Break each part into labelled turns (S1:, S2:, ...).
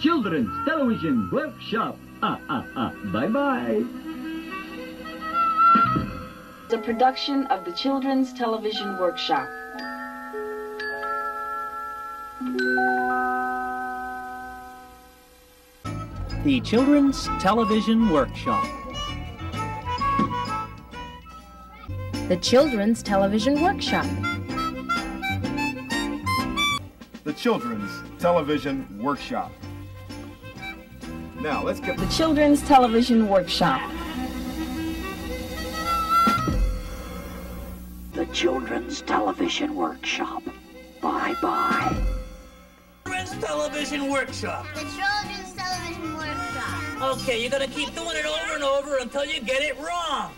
S1: Children's Television Workshop. Ah, ah, ah. Bye-bye.
S2: The production of the Children's Television Workshop.
S3: The Children's Television Workshop.
S4: The Children's Television Workshop.
S5: The Children's Television Workshop. Now, let's get
S2: The Children's Television Workshop.
S6: The Children's Television Workshop. Bye bye.
S7: Children's Television Workshop.
S8: The Children's Television Workshop.
S7: Okay, you're gonna keep doing it over and over until you get it wrong.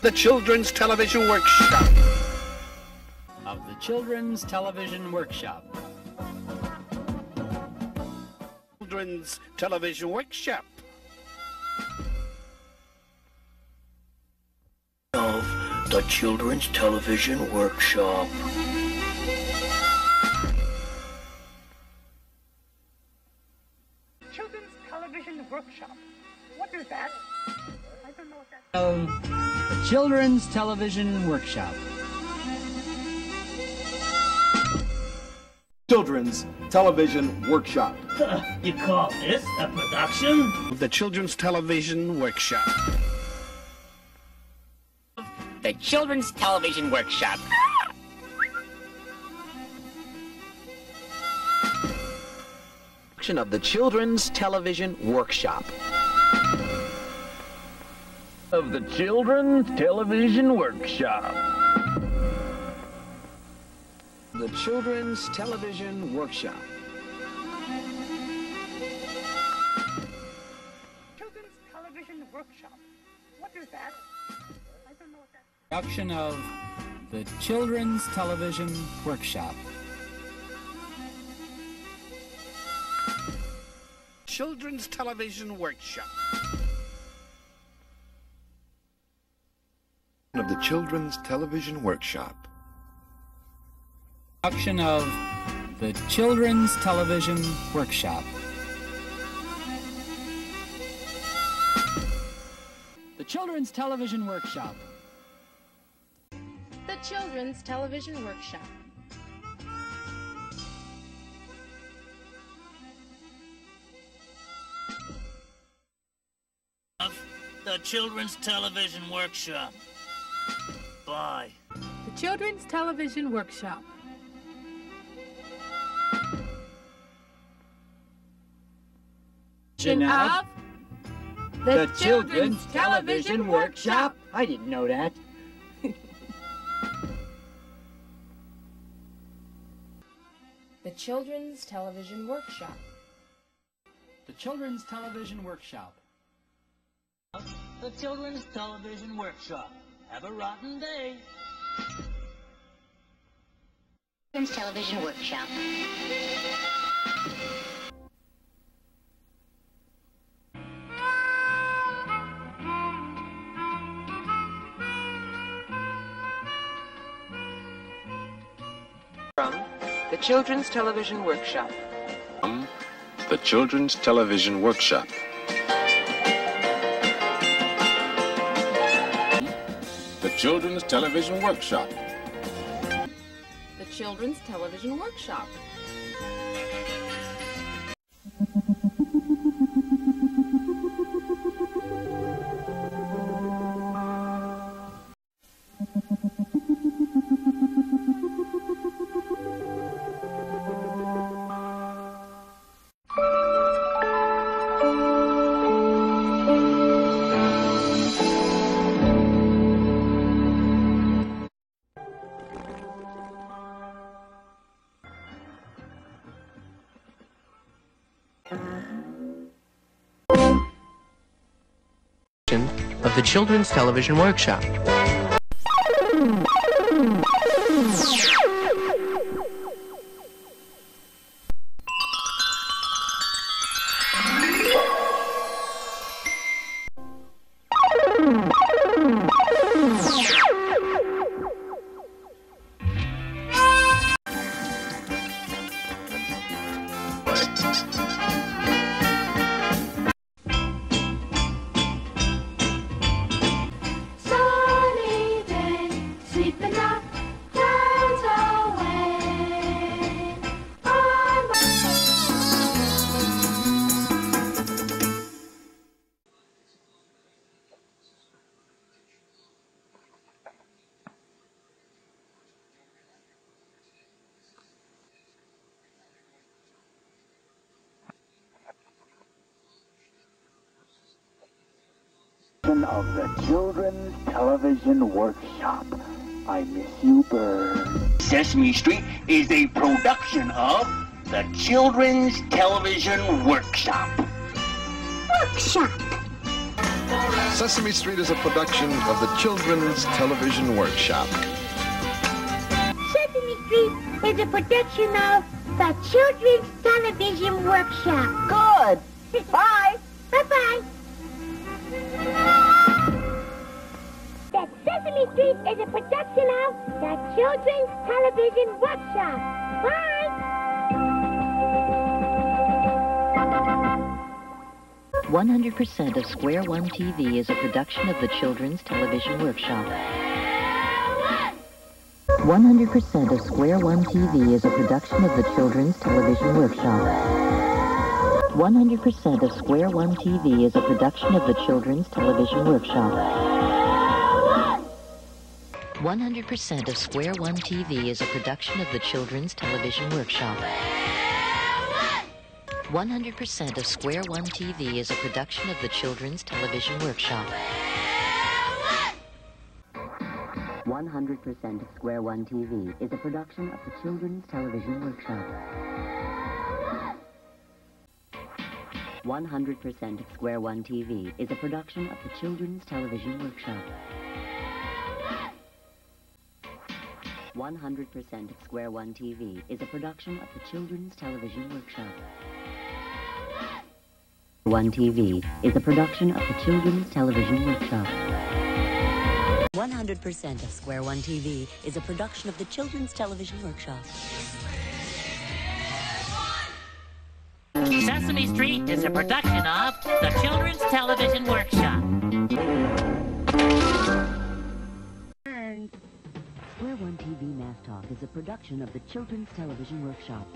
S9: The Children's Television Workshop.
S3: Of the Children's Television Workshop.
S9: Children's Television Workshop.
S6: Of the Children's Television Workshop.
S10: Children's Television Workshop. What is that? I don't know what that is.
S3: Of the Children's Television Workshop.
S5: Children's Television Workshop.
S7: You call this a production?
S9: The Children's Television Workshop.
S11: The Children's Television Workshop.
S12: of the Children's Television Workshop.
S1: Of the Children's Television Workshop.
S12: The Children's Television Workshop.
S10: Children's Television Workshop. What is that? I don't know what that
S3: Production of the Children's Television Workshop.
S9: Children's Television Workshop.
S5: Of the Children's Television Workshop.
S3: Production of the Children's Television Workshop. The Children's Television Workshop.
S4: The Children's Television Workshop.
S7: The Children's Television Workshop. Bye.
S10: The Children's Television Workshop.
S3: Of
S10: the Children's Television Workshop.
S3: I didn't know that.
S4: The Children's Television Workshop.
S3: The Children's Television Workshop.
S7: The Children's Television Workshop. Have a rotten day.
S8: Children's Television Workshop.
S12: From the Children's Television Workshop.
S13: From the Children's Television Workshop. The Children's Television Workshop.
S4: The Children's Television Workshop.
S12: Of the Children's Television Workshop.
S6: Of the Children's Television Workshop. I miss you, Bird.
S11: Sesame Street is a production of the Children's Television Workshop.
S8: Workshop.
S5: Sesame Street is a production of the Children's Television Workshop.
S8: Sesame Street is a production of the Children's Television Workshop.
S14: Good. Bye.
S8: Bye-bye. Sesame Street is a production of the Children's Television Workshop. Bye.
S15: 100% of Square One TV is a production of the Children's Television Workshop. 100% of Square One TV is a production of the Children's Television Workshop. 100% of Square One TV is a production of the Children's Television Workshop. 100% of Square One TV is a production of the Children's Television Workshop. 100% of Square One TV is a production of the Children's Television Workshop. 100% of Square One TV is a production of the Children's Television Workshop. 100% of Square One TV is a production of the Children's Television Workshop. 100% of Square One TV is a production of the Children's Television Workshop. One TV is a production of the Children's Television Workshop. 100% of Square One TV is a production of the Children's Television Workshop.
S16: Sesame Street is a production of the Children's Television Workshop.
S15: Square One TV Math Talk is a production of the Children's Television Workshop.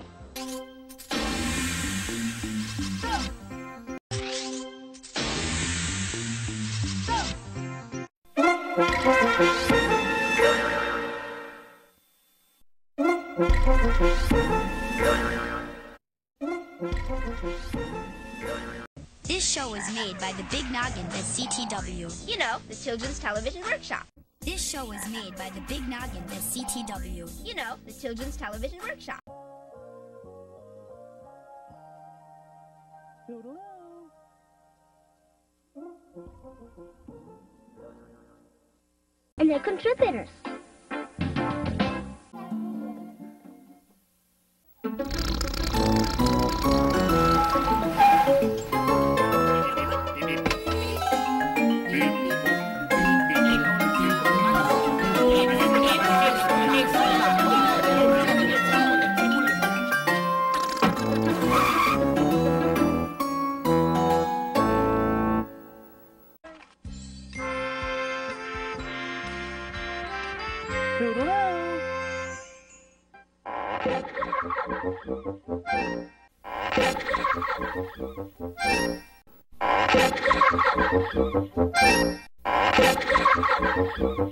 S8: This show is made by the Big Noggin at CTW.
S4: You know, the Children's Television Workshop.
S8: This show is made by the Big Noggin at CTW.
S4: You know, the Children's Television Workshop.
S8: And they're contributors.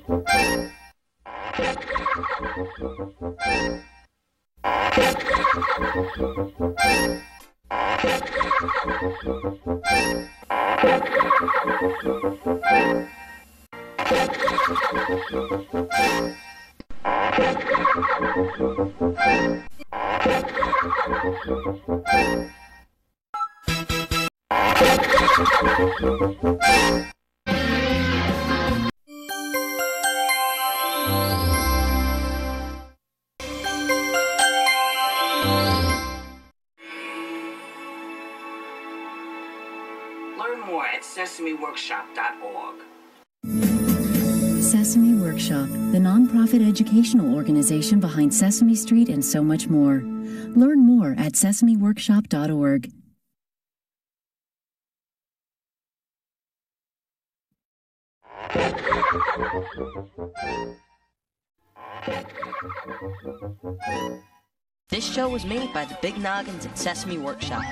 S11: Learn sesameworkshop.org.
S17: Sesame Workshop, the nonprofit educational organization behind Sesame Street and so much more. Learn more at sesameworkshop.org.
S18: This show was made by the Big Noggins at Sesame Workshop.